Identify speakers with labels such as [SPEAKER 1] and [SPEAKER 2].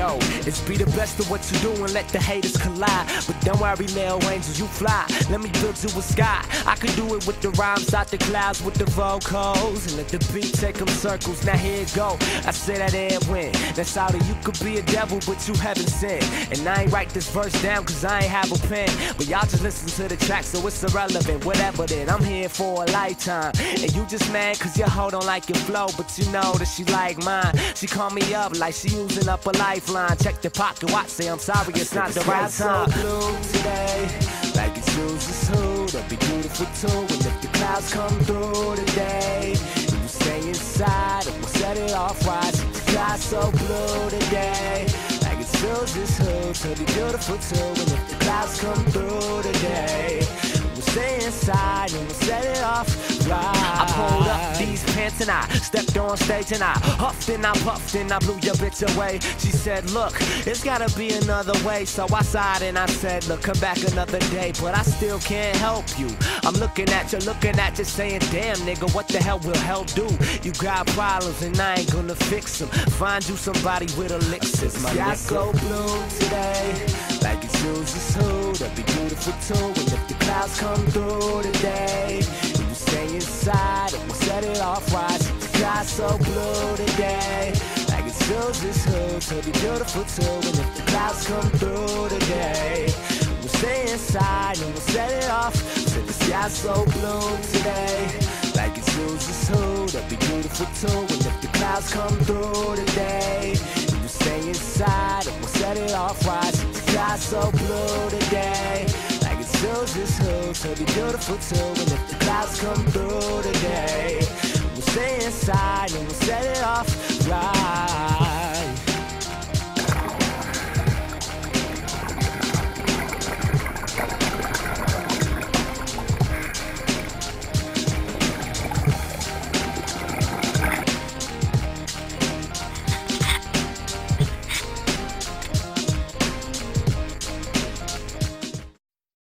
[SPEAKER 1] yo is be the best of what you do and let the haters collide. But don't worry, little angels, you fly. Let me build you a sky. I can do it with the rhymes out the clouds with the vocals. And let the beat take them circles. Now here it go. I say that and win. That's how that you could be a devil, but you haven't sinned. And I ain't write this verse down cause I ain't have a pen. But y'all just listen to the track, so it's irrelevant. Whatever then, I'm here for a lifetime. And you just mad cause your hoe don't like your flow, but you know that she like mine. She call me up like she using up a lifeline. Check the pocket watch, say I'm sorry, it's not the right time. So blue today, like it's it chooses who to be beautiful too. And if the clouds come through today, and you stay inside, it will set it off right. The sky's so blue today. Like it chooses who to be beautiful too. And if the clouds come through today, we'll stay inside and we'll set it off right. I pulled up these pants and I stepped on stage and I huffed and I puffed and I blew your bitch away. She said, Look, it's gotta be another way. So I sighed and I said, Look, come back another day, but I still can't help you. I'm looking at you, looking at you, saying, Damn, nigga, what the hell will hell do? You got problems and I ain't gonna fix them. Find you somebody with a elixirs, my nigga. so blue today, like it's chooses who to be beautiful too. And if the clouds come through today, you stay inside, it will set it off right. Sky's so blue today, like it chooses who to be beautiful too. And if the clouds come through today, we'll stay inside and we'll set it off. Said the sky's so blue today, like it chooses who to be beautiful too. And if the clouds come through today, you stay inside and we'll set it off right. The sky's so blue today, like it chooses who to be beautiful too. And if the clouds come through today,